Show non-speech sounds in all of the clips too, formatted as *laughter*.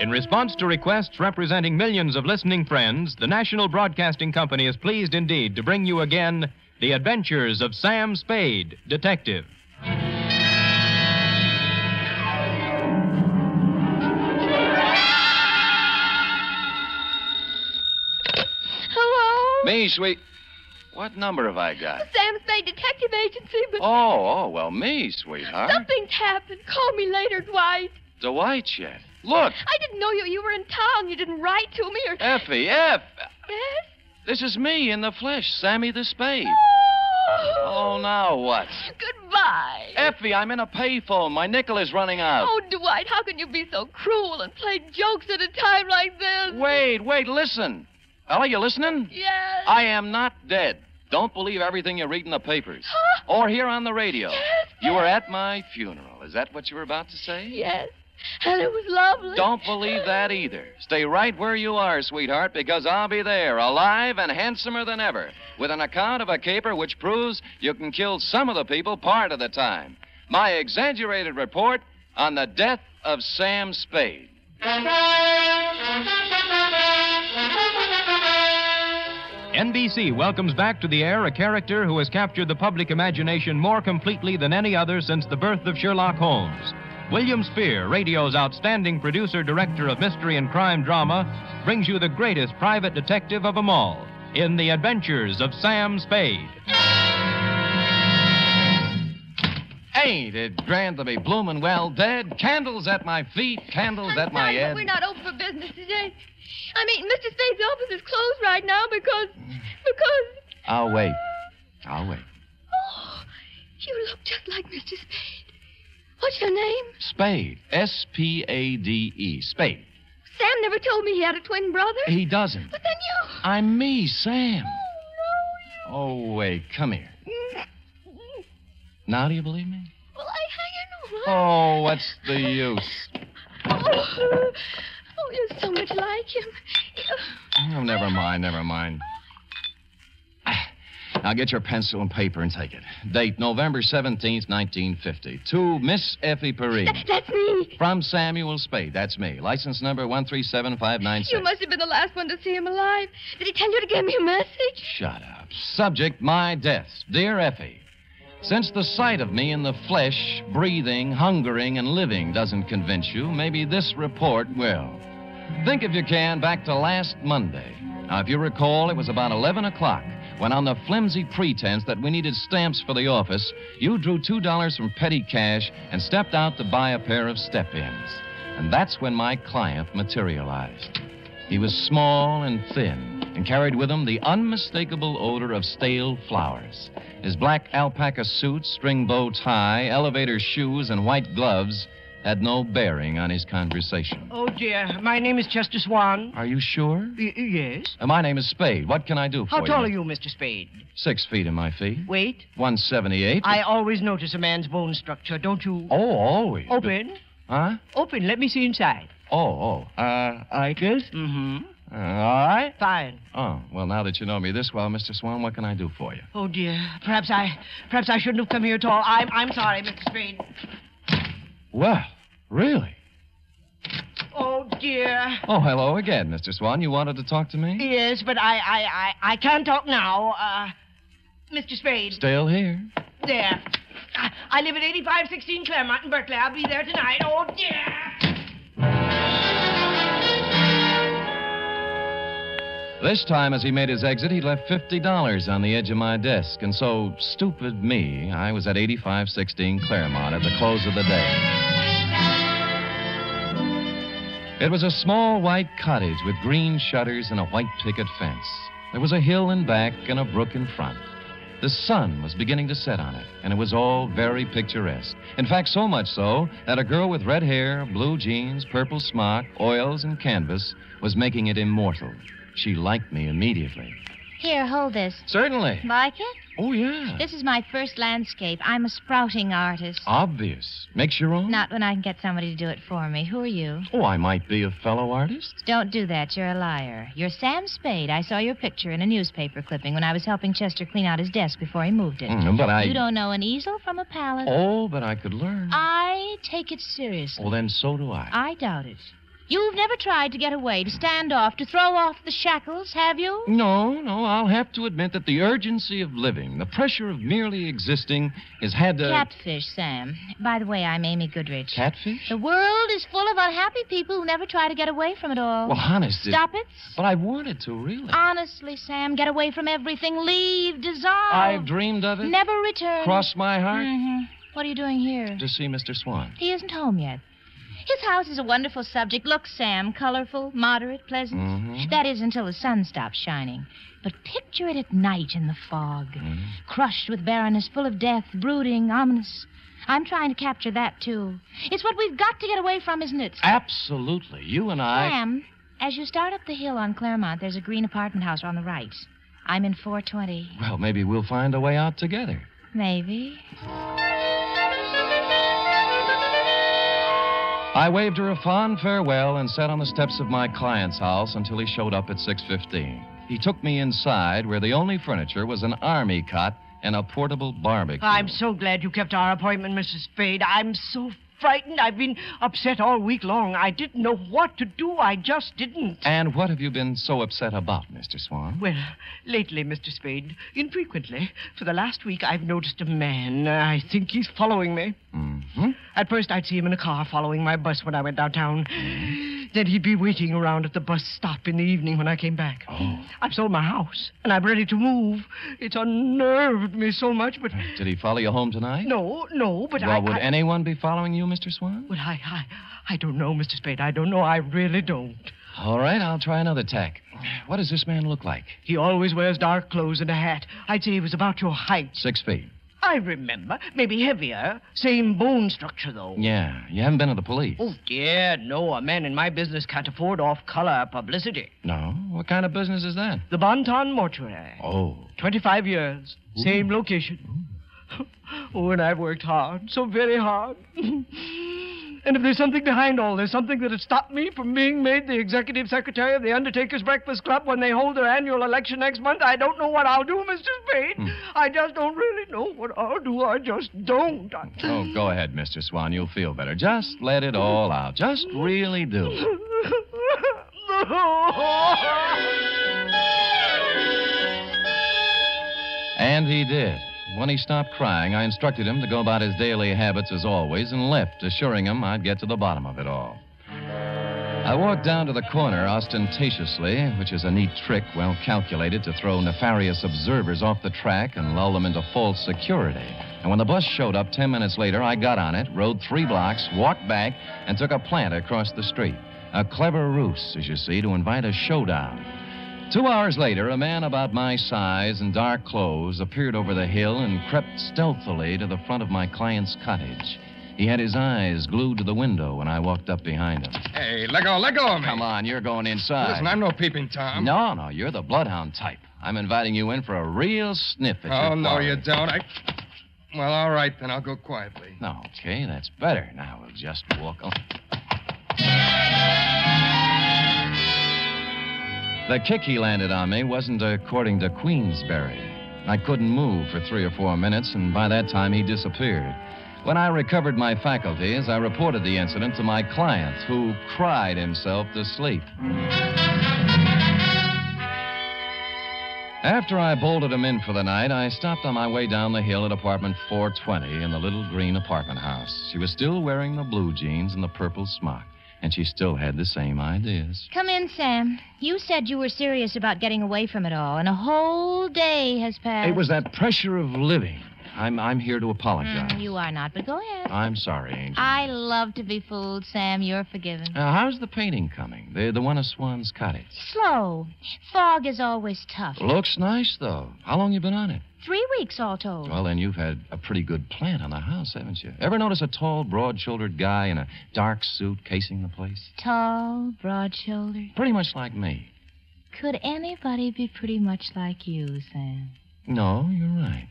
In response to requests representing millions of listening friends, the National Broadcasting Company is pleased indeed to bring you again The Adventures of Sam Spade, Detective. Hello? Me, sweet. What number have I got? Sam Spade Detective Agency, but Oh, oh, well, me, sweetheart. something's happened. Call me later, Dwight. Dwight yet. Look, I didn't know you. You were in town. You didn't write to me or. Effie, F. Yes? This is me in the flesh, Sammy the Spade. Oh. oh, now what? Goodbye. Effie, I'm in a payphone. My nickel is running out. Oh, Dwight, how can you be so cruel and play jokes at a time like this? Wait, wait, listen. Ella, you listening? Yes. I am not dead. Don't believe everything you read in the papers Huh? or hear on the radio. Yes, You were at my funeral. Is that what you were about to say? Yes. And it was lovely. Don't believe that either. Stay right where you are, sweetheart, because I'll be there, alive and handsomer than ever, with an account of a caper which proves you can kill some of the people part of the time. My exaggerated report on the death of Sam Spade. NBC welcomes back to the air a character who has captured the public imagination more completely than any other since the birth of Sherlock Holmes. William Spier, radio's outstanding producer director of mystery and crime drama, brings you the greatest private detective of them all in The Adventures of Sam Spade. Ain't it grand to be bloomin' well dead? Candles at my feet, candles I'm at my head. we're not open for business today. I mean, Mr. Spade's office is closed right now because. because. I'll wait. I'll wait. Oh, you look just like Mr. Spade. What's your name? Spade. S P A D E. Spade. Sam never told me he had a twin brother. He doesn't. But then you. I'm me, Sam. Oh, no, you... Oh, wait, come here. Now do you believe me? Well, I, I know. Oh, what's the use? Oh, oh, you're so much like him. Oh, never mind, never mind. Now get your pencil and paper and take it. Date November 17th, 1950. To Miss Effie Perrine. That, that's me. From Samuel Spade. That's me. License number 137596. You must have been the last one to see him alive. Did he tell you to give me a message? Shut up. Subject My death. Dear Effie, since the sight of me in the flesh, breathing, hungering, and living doesn't convince you, maybe this report will. Think, if you can, back to last Monday. Now, if you recall, it was about 11 o'clock when, on the flimsy pretense that we needed stamps for the office, you drew $2 from petty cash and stepped out to buy a pair of step ins. And that's when my client materialized. He was small and thin and carried with him the unmistakable odor of stale flowers. His black alpaca suit, string bow tie, elevator shoes, and white gloves had no bearing on his conversation. Oh, dear. My name is Chester Swan. Are you sure? Y- yes. Uh, my name is Spade. What can I do for How you? How tall are you, Mr. Spade? Six feet in my feet. Weight? 178. I always notice a man's bone structure, don't you? Oh, always. but- Open. Huh? Open. Let me see inside. Oh, oh. Uh, I guess. Mm-hmm. Uh, all right. Fine. Oh, well, now that you know me this well, Mr. Swan, what can I do for you? Oh, dear. Perhaps I perhaps I shouldn't have come here at all. I'm I'm sorry, Mr. Spade. Well, really? Oh, dear. Oh, hello again, Mr. Swan. You wanted to talk to me? Yes, but I I I, I can't talk now. Uh Mr. Spade. Still here. There. I, I live at 8516 Claremont in Berkeley. I'll be there tonight. Oh, dear. This time, as he made his exit, he left $50 on the edge of my desk. And so, stupid me, I was at 8516 Claremont at the close of the day. It was a small white cottage with green shutters and a white picket fence. There was a hill in back and a brook in front. The sun was beginning to set on it, and it was all very picturesque. In fact, so much so that a girl with red hair, blue jeans, purple smock, oils, and canvas was making it immortal. She liked me immediately. Here, hold this. Certainly. Like it? Oh, yeah. This is my first landscape. I'm a sprouting artist. Obvious. Makes your own? Not when I can get somebody to do it for me. Who are you? Oh, I might be a fellow artist. Don't do that. You're a liar. You're Sam Spade. I saw your picture in a newspaper clipping when I was helping Chester clean out his desk before he moved it. Mm, but I. You don't know an easel from a palette. Oh, but I could learn. I take it seriously. Well, then so do I. I doubt it. You've never tried to get away, to stand off, to throw off the shackles, have you? No, no, I'll have to admit that the urgency of living, the pressure of merely existing, has had to. Catfish, Sam. By the way, I'm Amy Goodrich. Catfish? The world is full of unhappy people who never try to get away from it all. Well, honest. it- Stop it. But I wanted to, really. Honestly, Sam, get away from everything. Leave, dissolve. I've dreamed of it. Never return. Cross my heart. hmm What are you doing here? To see Mr. Swan. He isn't home yet. His house is a wonderful subject. Look, Sam, colorful, moderate, pleasant. Mhm. That is until the sun stops shining. But picture it at night in the fog, Mhm. crushed with barrenness, full of death, brooding, ominous. I'm trying to capture that, too. It's what we've got to get away from, isn't it? Absolutely. You and I. Sam, as you start up the hill on Claremont, there's a green apartment house on the right. I'm in 420. Well, maybe we'll find a way out together. Maybe. I waved her a fond farewell and sat on the steps of my client's house until he showed up at 6:15. He took me inside where the only furniture was an army cot and a portable barbecue. I'm so glad you kept our appointment, Mrs. Spade. I'm so frightened. I've been upset all week long. I didn't know what to do. I just didn't. And what have you been so upset about, Mr. Swan? Well, lately, Mr. Spade, infrequently, for the last week, I've noticed a man. I think he's following me. Mm-hmm. At first, I'd see him in a car following my bus when I went downtown. Then he'd be waiting around at the bus stop in the evening when I came back. Oh. I've sold my house, and I'm ready to move. It's unnerved me so much, but Did he follow you home tonight? no, no, but well, I. would I... anyone be following you, Mr. Swan? Well, I, I, I don't know, Mr. Spade. I don't know. I really don't. All right, I'll try another tack. What does this man look like? He always wears dark clothes and a hat. I'd say he was about your height. Six feet. I remember. Maybe heavier. Same bone structure, though. Yeah, you haven't been to the police. Oh, dear, no. A man in my business can't afford off color publicity. No? What kind of business is that? The Bon Ton Mortuary. Oh. 25 years. Same location. *laughs* Oh, and I've worked hard. So very hard. *laughs* and if there's something behind all this, something that has stopped me from being made the executive secretary of the Undertakers Breakfast Club when they hold their annual election next month, I don't know what I'll do, Mr. Spade. Hmm. I just don't really know what I'll do. I just don't. I- Oh, go ahead, Mr. Swan. You'll feel better. Just let it all out. Just really do. *laughs* And he did. When he stopped crying, I instructed him to go about his daily habits as always and left, assuring him I'd get to the bottom of it all. I walked down to the corner ostentatiously, which is a neat trick well calculated to throw nefarious observers off the track and lull them into false security. And when the bus showed up ten minutes later, I got on it, rode three blocks, walked back, and took a plant across the street. A clever ruse, as you see, to invite a showdown. Two hours later, a man about my size and dark clothes appeared over the hill and crept stealthily to the front of my client's cottage. He had his eyes glued to the window when I walked up behind him. Hey, let go, let go of me. Come on, you're going inside. Listen, I'm no peeping Tom. No, no, you're the bloodhound type. I'm inviting you in for a real sniff at Oh, your no, you don't. I. Well, all right, then. I'll go quietly. No, Okay, that's better. Now we'll just walk on. The kick he landed on me wasn't according to Queensberry. I couldn't move for three or four minutes, and by that time he disappeared. When I recovered my faculties, I reported the incident to my client, who cried himself to sleep. After I bolted him in for the night, I stopped on my way down the hill at apartment 420 in the little green apartment house. She was still wearing the blue jeans and the purple smock, and she still had the same ideas. Come in, Sam. You said you were serious about getting away from it all, and a whole day has passed. It was that pressure of living. I'm, I'm here to apologize. Mm, you are not, but go ahead. I'm sorry, Angel. I love to be fooled, Sam. You're forgiven. Uh, how's the painting coming? The, the one of Swan's cottage. Slow. Fog is always tough. Looks nice, though. How long you been on it? Three weeks all told. Well, then you've had a pretty good plant on the house, haven't you? Ever notice a tall, broad-shouldered guy in a dark suit casing the place? Tall, broad-shouldered. Pretty much like me. Could anybody be pretty much like you, Sam? No, you're right.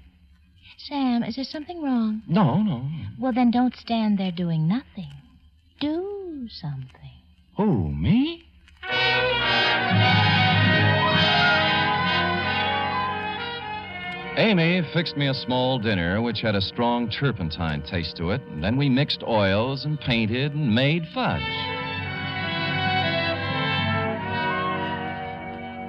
Sam, is there something wrong? No, no. Well, then don't stand there doing nothing. Do something. Who, me? Amy fixed me a small dinner which had a strong turpentine taste to it, and then we mixed oils and painted and made fudge.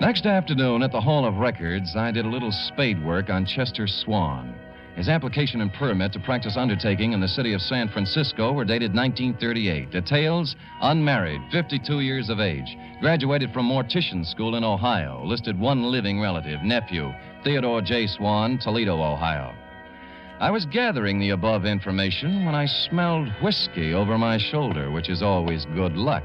Next afternoon at the Hall of Records, I did a little spade work on Chester Swan. His application and permit to practice undertaking in the city of San Francisco were dated 1938. Details unmarried, 52 years of age, graduated from mortician school in Ohio, listed one living relative, nephew, Theodore J. Swan, Toledo, Ohio. I was gathering the above information when I smelled whiskey over my shoulder, which is always good luck.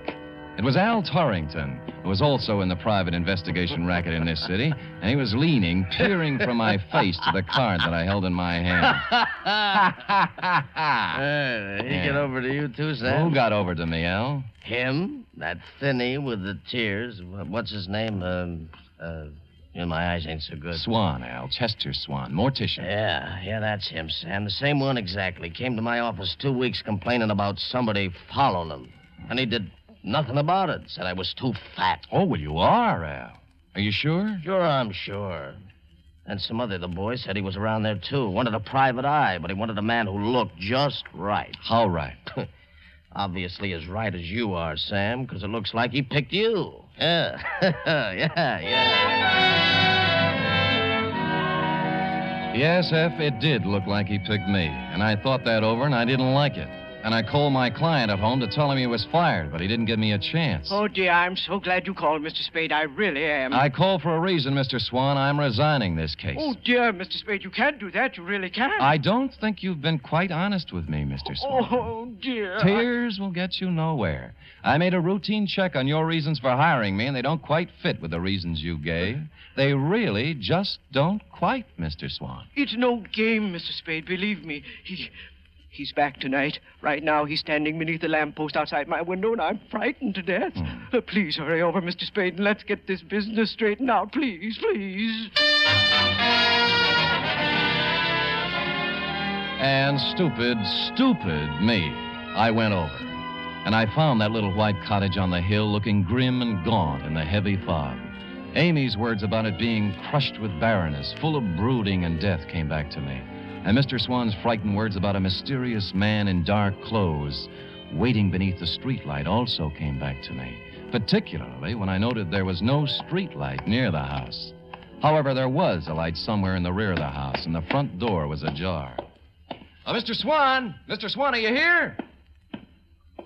It was Al Torrington, who was also in the private investigation racket in this city, and he was leaning, peering from my face to the card that I held in my hand. *laughs* Uh, he Yeah. get over to you too, Sam? Who got over to me, Al? Him? That thinny with the tears. What's his name? Um, uh, yeah, my eyes ain't so good. Swan, Al. Chester Swan, mortician. Yeah, yeah, that's him, Sam. The same one exactly. Came to my office two weeks complaining about somebody following him. And he did nothing about it. Said I was too fat. Oh, well, you are, Al. Are you sure? Sure, I'm sure. And some other of the boys said he was around there, too. Wanted a private eye, but he wanted a man who looked just right. How right? *laughs* Obviously as right as you are, Sam, because it looks like he picked you. Yeah. *laughs* yeah, yeah. Yes, Effie, it did look like he picked me. And I thought that over, and I didn't like it. And I called my client at home to tell him he was fired, but he didn't give me a chance. Oh, dear, I'm so glad you called, Mr. Spade. I really am. I called for a reason, Mr. Swan. I'm resigning this case. Oh, dear, Mr. Spade, you can't do that. You really can't. I don't think you've been quite honest with me, Mr. Oh, Swan. Oh, dear. Tears will get you nowhere. I made a routine check on your reasons for hiring me, and they don't quite fit with the reasons you gave. They really just don't quite, Mr. Swan. It's no game, Mr. Spade. Believe me. He. He's back tonight. Right now, he's standing beneath the lamppost outside my window, and I'm frightened to death. Uh, please hurry over, Mr. Spade, and let's get this business straightened out. Please, please. And stupid, stupid me, I went over. And I found that little white cottage on the hill looking grim and gaunt in the heavy fog. Amy's words about it being crushed with barrenness, full of brooding and death, came back to me. And Mr. Swan's frightened words about a mysterious man in dark clothes waiting beneath the streetlight also came back to me, particularly when I noted there was no streetlight near the house. However, there was a light somewhere in the rear of the house, and the front door was ajar. Uh, oh, Mr. Swan! Mr. Swan, are you here?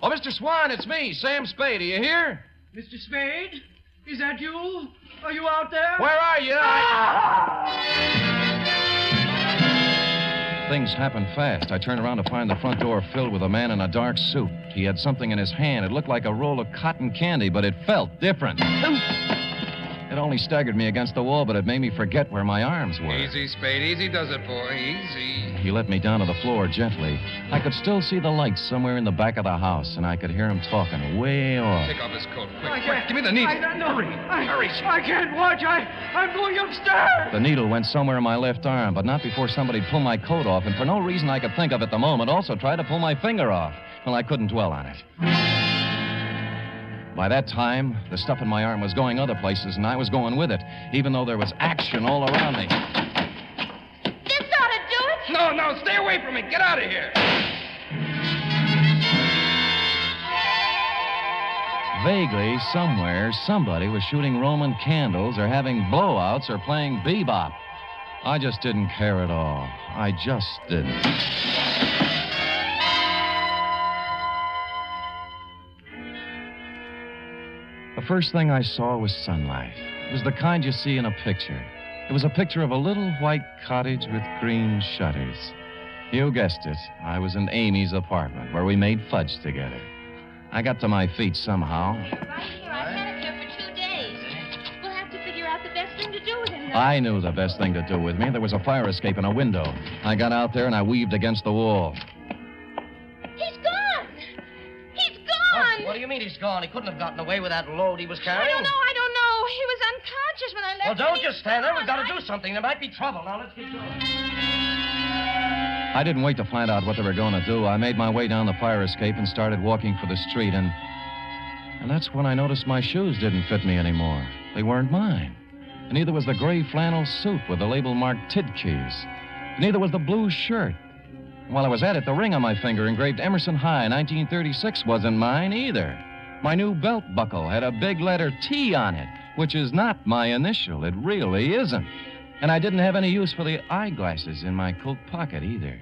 Oh, Mr. Swan, it's me, Sam Spade. Are you here? Mr. Spade? Is that you? Are you out there? Where are you? Ah! Things happened fast. I turned around to find the front door filled with a man in a dark suit. He had something in his hand. It looked like a roll of cotton candy, but it felt different. It only staggered me against the wall, but it made me forget where my arms were. Easy, Spade. Easy does it, boy. Easy. He let me down to the floor gently. I could still see the lights somewhere in the back of the house, and I could hear him talking way off. Take off his coat. Quick, I quick. Give me the needle. I, no, I, Hurry. I can't watch. I, I'm going upstairs. The needle went somewhere in my left arm, but not before somebody pulled my coat off, and for no reason I could think of at the moment, also tried to pull my finger off. Well, I couldn't dwell on it. By that time, the stuff in my arm was going other places, and I was going with it, even though there was action all around me. This ought to do it. No, no, stay away from me. Get out of here. Vaguely, somewhere, somebody was shooting Roman candles or having blowouts or playing bebop. I just didn't care at all. I just didn't. First thing I saw was sunlight. It was the kind you see in a picture. It was a picture of a little white cottage with green shutters. You guessed it. I was in Amy's apartment where we made fudge together. I got to my feet somehow. Right here. I've had it here for two days. We'll have to figure out the best thing to do with him, though. I knew the best thing to do with me. There was a fire escape in a window. I got out there and I weaved against the wall. Gone. What do you mean he's gone? He couldn't have gotten away with that load he was carrying. I don't know. I don't know. He was unconscious when I left. Well, don't just stand there. We've got to do something. There might be trouble. Now, let's get to it. I didn't wait to find out what they were going to do. I made my way down the fire escape and started walking for the street, and. And that's when I noticed my shoes didn't fit me anymore. They weren't mine. And neither was the gray flannel suit with the label marked Tidkeys. Neither was the blue shirt. While I was at it, the ring on my finger engraved Emerson High 1936 wasn't mine either. My new belt buckle had a big letter T on it, which is not my initial. It really isn't. And I didn't have any use for the eyeglasses in my coat pocket either.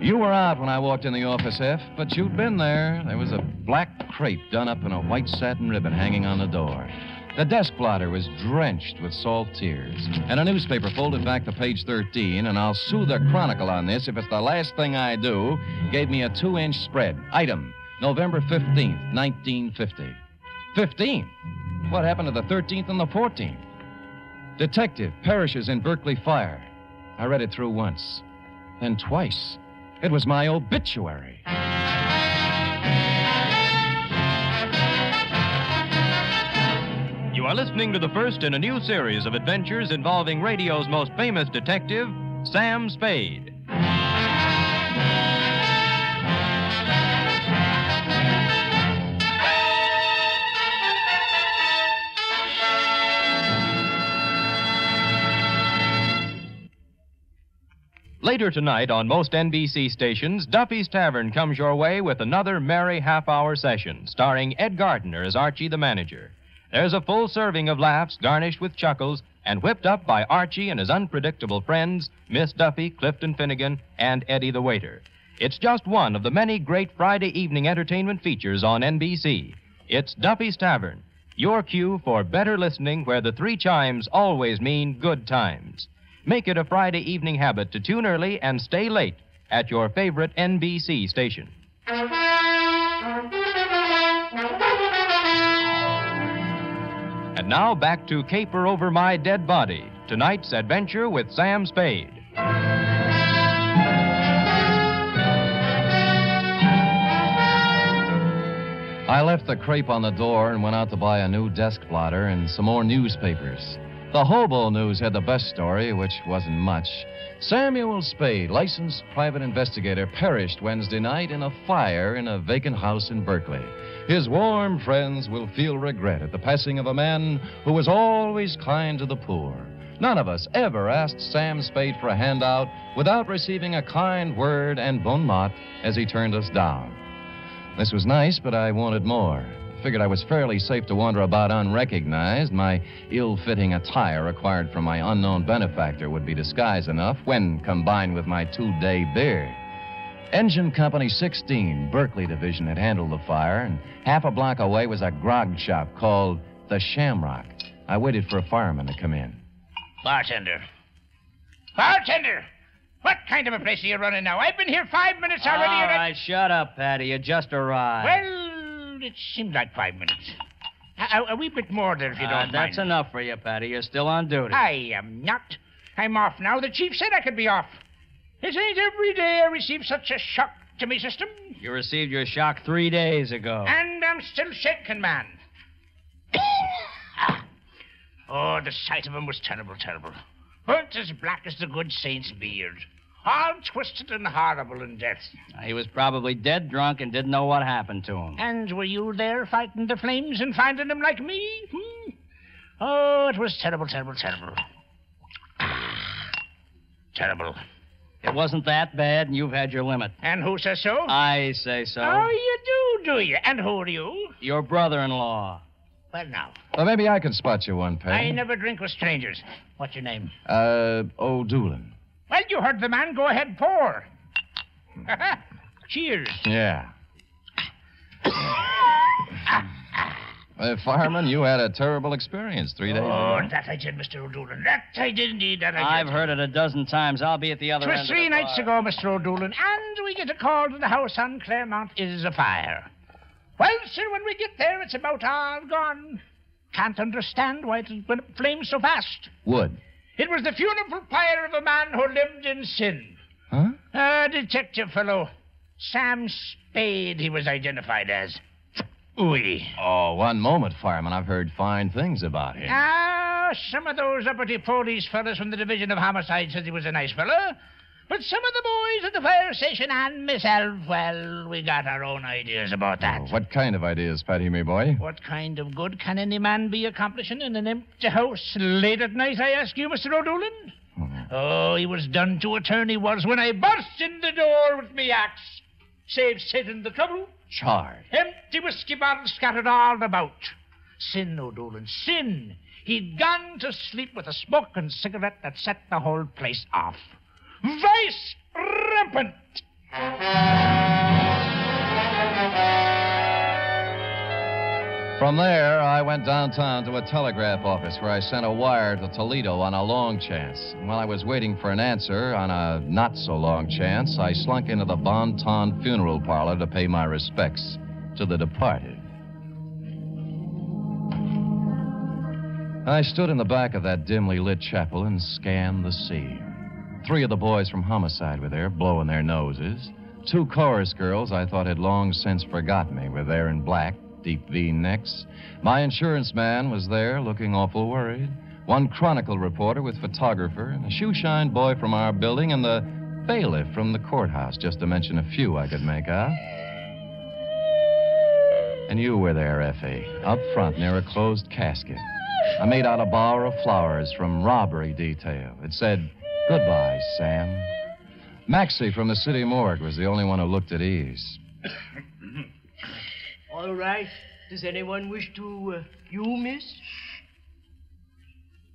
You were out when I walked in the office, Effie, but you'd been there. There was a black crepe done up in a white satin ribbon hanging on the door. The desk blotter was drenched with salt tears, and a newspaper folded back to page 13, and I'll sue the Chronicle on this if it's the last thing I do, gave me a two inch spread. Item November 15th, 1950. 15? What happened to the 13th and the 14th? Detective perishes in Berkeley fire. I read it through once, then twice. It was my obituary. Are listening to the first in a new series of adventures involving radio's most famous detective, Sam Spade. Later tonight on most NBC stations, Duffy's Tavern comes your way with another merry half hour session, starring Ed Gardner as Archie the manager. There's a full serving of laughs garnished with chuckles and whipped up by Archie and his unpredictable friends, Miss Duffy, Clifton Finnegan, and Eddie the waiter. It's just one of the many great Friday evening entertainment features on NBC. It's Duffy's Tavern, your cue for better listening where the three chimes always mean good times. Make it a Friday evening habit to tune early and stay late at your favorite NBC station. And now back to Caper Over My Dead Body, tonight's adventure with Sam Spade. I left the crepe on the door and went out to buy a new desk blotter and some more newspapers. The Hobo News had the best story, which wasn't much. Samuel Spade, licensed private investigator, perished Wednesday night in a fire in a vacant house in Berkeley. His warm friends will feel regret at the passing of a man who was always kind to the poor. None of us ever asked Sam Spade for a handout without receiving a kind word and bon mot as he turned us down. This was nice, but I wanted more. I figured I was fairly safe to wander about unrecognized. My ill fitting attire acquired from my unknown benefactor would be disguise enough when combined with my two day beard. Engine Company 16, Berkeley Division, had handled the fire, and half a block away was a grog shop called the Shamrock. I waited for a fireman to come in. Bartender. Bartender! What kind of a place are you running now? I've been here five minutes already. All and I- right, shut up, Patty. You just arrived. Well, it seemed like five minutes. A, a- a wee bit more there, if you Uh, don't that's mind. enough for you, Patty. You're still on duty. I am not. I'm off now. The chief said I could be off. It ain't every day I receive such a shock to me system. You received your shock three days ago. And I'm still shaking, man. *coughs* oh, the sight of him was terrible, terrible. Burnt as black as the good saint's beard. All twisted and horrible in death. He was probably dead drunk and didn't know what happened to him. And were you there fighting the flames and finding him like me? Hmm? Oh, it was terrible, terrible, terrible. *sighs* terrible. It wasn't that bad, and you've had your limit. And who says so? I say so. Oh, you do, do you? And who are you? Your brother-in-law. Well, now, Well, maybe I can spot you one, Patty. I never drink with strangers. What's your name? Uh, O'Doolin. Well, you heard the man. Go ahead, pour. Cheers. Yeah. Uh, fireman, you had a terrible experience three days Oh, ago. that I did, Mr. O'Doolin. That I did indeed. That I did. I've heard it a dozen times. I'll be at the other It end. was of three the nights bar. ago, Mr. O'Doolin, and we get a call to the house on Claremont is afire. Well, sir, when we get there, it's about all gone. Can't understand why it went up flames so fast. Wood. It was the funeral pyre of a man who lived in sin. Huh? A detective fellow. Sam Spade, he was identified as. Oui. Oh, one moment, fireman. I've heard fine things about him. Ah, some of those uppity police fellows from the Division of Homicide said he was a nice fellow. But some of the boys at the fire station and myself, well, we got our own ideas about that. Oh, what kind of ideas, Patty, my boy? What kind of good can any man be accomplishing in an empty house late at night, I ask you, Mr. O'Doolin? Hmm. Oh, he was done to a turn, he was, when I burst in the door with me axe. Saved Satan the trouble. charred. Empty whiskey bottles scattered all about. Sin, O'Dolan, sin. He'd gone to sleep with a smoke and cigarette that set the whole place off. Vice rampant. From there, I went downtown to a telegraph office where I sent a wire to Toledo on a long chance. And while I was waiting for an answer on a not so long chance, I slunk into the Bon Ton funeral parlor to pay my respects to the departed. I stood in the back of that dimly lit chapel and scanned the scene. Three of the boys from homicide were there, blowing their noses. Two chorus girls I thought had long since forgotten me were there in black, deep V necks. My insurance man was there, looking awful worried. One Chronicle reporter with photographer, and a shoeshine boy from our building, and the bailiff from the courthouse, just to mention a few I could make out. And you were there, Effie, up front near a closed casket. I made out a bower of flowers from robbery detail. It said, Goodbye, Sam. Maxie from the city morgue was the only one who looked at ease. *laughs* All right. Does anyone wish to, uh, you, miss?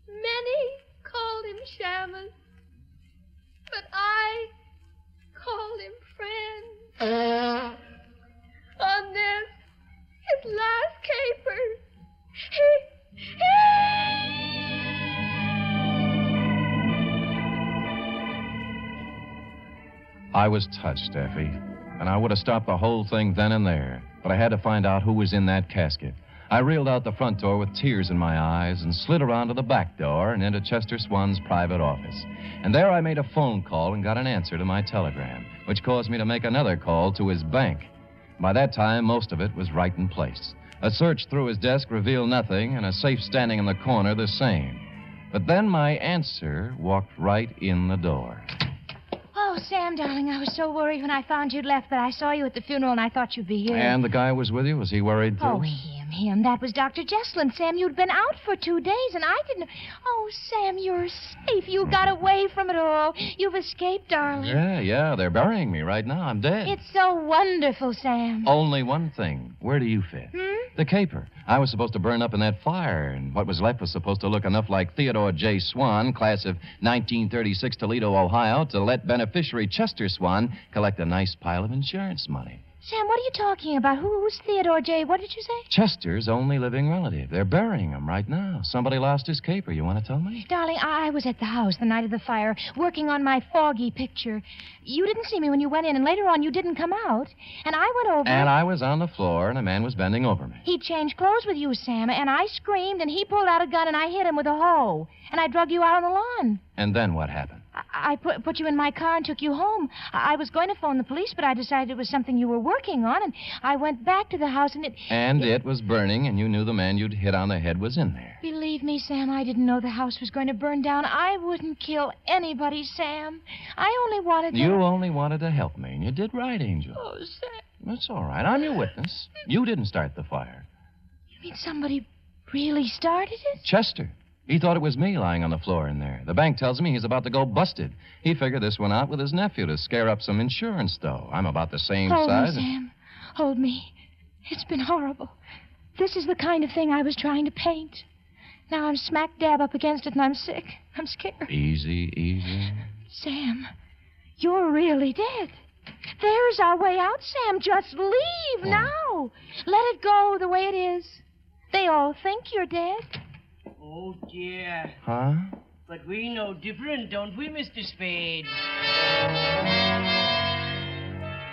Many called him Shamus, but I called him friend. On this, his last caper, he. he, I was touched, Effie, and I would have stopped the whole thing then and there, but I had to find out who was in that casket. I reeled out the front door with tears in my eyes and slid around to the back door and into Chester Swan's private office. And there I made a phone call and got an answer to my telegram, which caused me to make another call to his bank. By that time, most of it was right in place. A search through his desk revealed nothing, and a safe standing in the corner the same. But then my answer walked right in the door. Oh, Sam, darling, I was so worried when I found you'd left, but I saw you at the funeral and I thought you'd be here. And the guy was with you? Was he worried oh, too? Oh, him, him. That was Dr. Jesslin. Sam, you'd been out for two days, and I didn't. Oh, Sam, you're safe. You got away from it all. You've escaped, darling. Yeah, yeah. They're burying me right now. I'm dead. It's so wonderful, Sam. Only one thing. Where do you fit? Hmm? The caper. I was supposed to burn up in that fire, and what was left was supposed to look enough like Theodore J. Swan, class of 1936, Toledo, Ohio, to let beneficiary Chester Swan collect a nice pile of insurance money. Sam, what are you talking about? Who, who's Theodore J.? What did you say? Chester's only living relative. They're burying him right now. Somebody lost his caper. You want to tell me? Darling, I was at the house the night of the fire, working on my foggy picture. You didn't see me when you went in, and later on you didn't come out. And I went over. And I was on the floor, and a man was bending over me. He changed clothes with you, Sam, and I screamed, and he pulled out a gun, and I hit him with a hoe. And I drug you out on the lawn. And then what happened? I, put, put you in my car and took you home. I, was going to phone the police, but I decided it was something you were working on, and I went back to the house, and it. And it was burning, and you knew the man you'd hit on the head was in there. Believe me, Sam, I didn't know the house was going to burn down. I wouldn't kill anybody, Sam. I only wanted to. You only wanted to help me, and you did right, Angel. Oh, Sam. That's all right. I'm your witness. You didn't start the fire. You mean somebody really started it? Chester. He thought it was me lying on the floor in there. The bank tells me he's about to go busted. He figured this one out with his nephew to scare up some insurance, though. I'm about the same Hold size. me, Sam. Hold me. It's been horrible. This is the kind of thing I was trying to paint. Now I'm smack dab up against it and I'm sick. I'm scared. Easy, easy. Sam, you're really dead. There's our way out, Sam. Just leave oh. now. Let it go the way it is. They all think you're dead. Oh, dear. Huh? But we know different, don't we, Mr. Spade?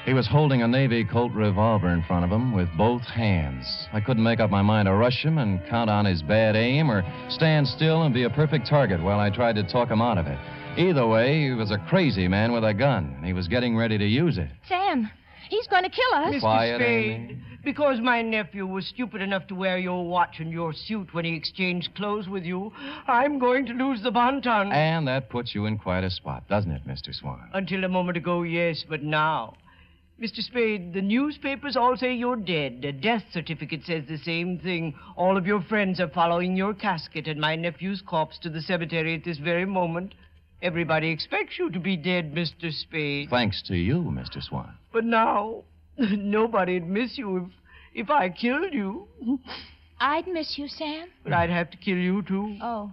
He was holding a Navy Colt revolver in front of him with both hands. I couldn't make up my mind to rush him and count on his bad aim or stand still and be a perfect target while I tried to talk him out of it. Either way, he was a crazy man with a gun, and he was getting ready to use it. Sam, he's going to kill us. Mr. Quiet, Spade, Amy. because my nephew was stupid enough to wear your watch and your suit when he exchanged clothes with you, I'm going to lose the Bon Ton. And that puts you in quite a spot, doesn't it, Mr. Swan? Until a moment ago, yes, but now. Mr. Spade, the newspapers all say you're dead. A death certificate says the same thing. All of your friends are following your casket and my nephew's corpse to the cemetery at this very moment. Everybody expects you to be dead, Mr. Spade. Thanks to you, Mr. Swan. But now, *laughs* Nobody'd miss you if if I killed you. I'd miss you, Sam. But I'd have to kill you, too. Oh.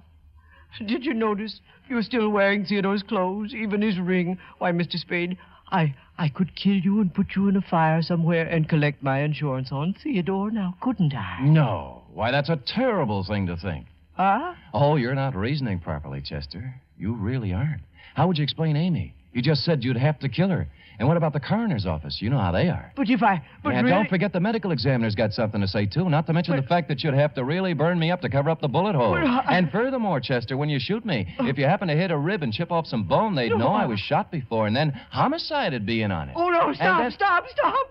Did you notice you're still wearing Theodore's clothes, even his ring? Why, Mr. Spade, I I could kill you and put you in a fire somewhere and collect my insurance on Theodore now, couldn't I? No. Why, that's a terrible thing to think. Huh? Oh, you're not reasoning properly, Chester. You really aren't. How would you explain Amy? You just said you'd have to kill her. And what about the coroner's office? You know how they are. But if I but and really, don't forget the medical examiner's got something to say, too. Not to mention the fact that you'd have to really burn me up to cover up the bullet hole. I- And furthermore, Chester, when you shoot me, oh. if you happen to hit a rib and chip off some bone, they'd No. know I was shot before, and then homicide'd be in on it. Oh no, stop, stop, stop.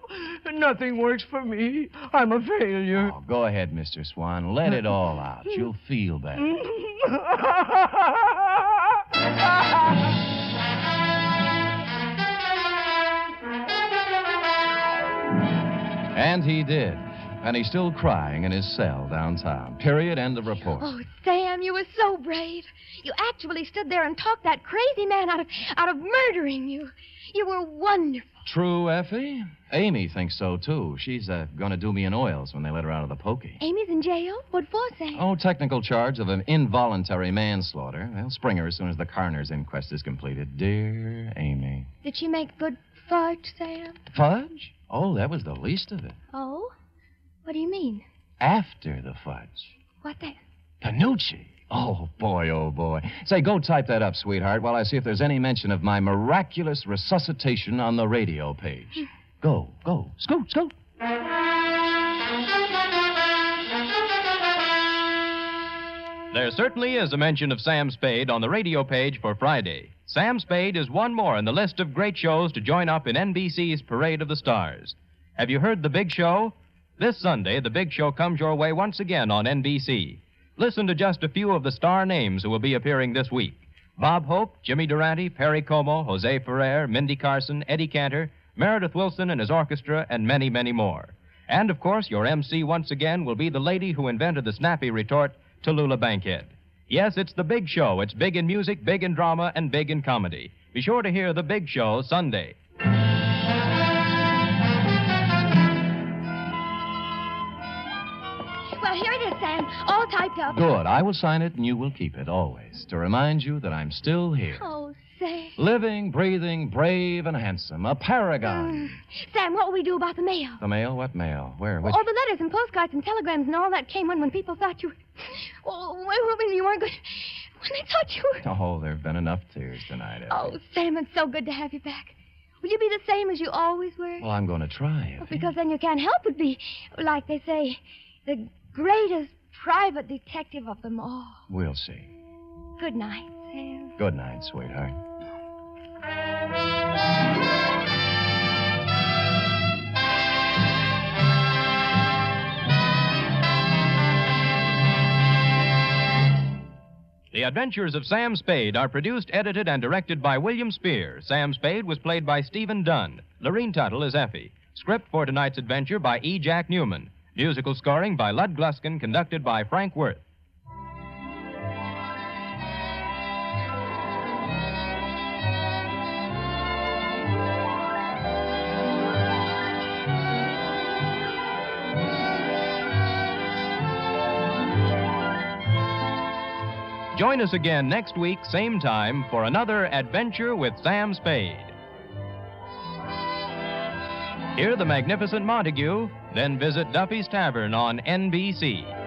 Nothing works for me. I'm a failure. Oh, go ahead, Mr. Swan. Let it all out. *laughs* You'll feel better. *laughs* And he did. And he's still crying in his cell downtown. Period. End of report. Oh, Sam, you were so brave. You actually stood there and talked that crazy man out of out of murdering you. You were wonderful. True, Effie? Amy thinks so, too. She's uh, going to do me in oils when they let her out of the pokey. Amy's in jail. What for, Sam? Oh, technical charge of an involuntary manslaughter. They'll spring her as soon as the coroner's inquest is completed. Dear Amy. Did she make good fudge, Sam? Fudge? Oh, that was the least of it. Oh? What do you mean? After the fudge. What then? Penuche. Oh, boy, oh, boy. Say, go type that up, sweetheart, while I see if there's any mention of my miraculous resuscitation on the radio page. Hmm. Go, go. Scoot, scoot. There certainly is a mention of Sam Spade on the radio page for Friday. Sam Spade is one more in the list of great shows to join up in NBC's Parade of the Stars. Have you heard The Big Show? This Sunday, The Big Show comes your way once again on NBC. Listen to just a few of the star names who will be appearing this week Bob Hope, Jimmy Durante, Perry Como, Jose Ferrer, Mindy Carson, Eddie Cantor, Meredith Willson and his orchestra, and many, many more. And, of course, your MC once again will be the lady who invented the snappy retort, Tallulah Bankhead. Yes, it's the big show. It's big in music, big in drama, and big in comedy. Be sure to hear the big show Sunday. All typed up. Good. I will sign it, and you will keep it always to remind you that I'm still here. Oh, Sam. Living, breathing, brave, and handsome. A paragon. Mm. Sam, what will we do about the mail? The mail? What mail? Where? Which? All the letters and postcards and telegrams and all that came when when people thought you. Oh, when, you weren't good. When they thought you were. Oh, there have been enough tears tonight. Effie. Oh, Sam, it's so good to have you back. Will you be the same as you always were? Well, I'm going to try. Effie. Because then you can't help but be, like they say, the greatest private detective of them all. We'll see. Good night, Sam. Good night, sweetheart. The Adventures of Sam Spade are produced, edited, and directed by William Spier. Sam Spade was played by Stephen Dunne. Lurene Tuttle is Effie. Script for tonight's adventure by E. Jack Neuman. Musical scoring by Lud Gluskin, conducted by Frank Worth. Join us again next week, same time, for another adventure with Sam Spade. Hear the magnificent Montague, then visit Duffy's Tavern on NBC.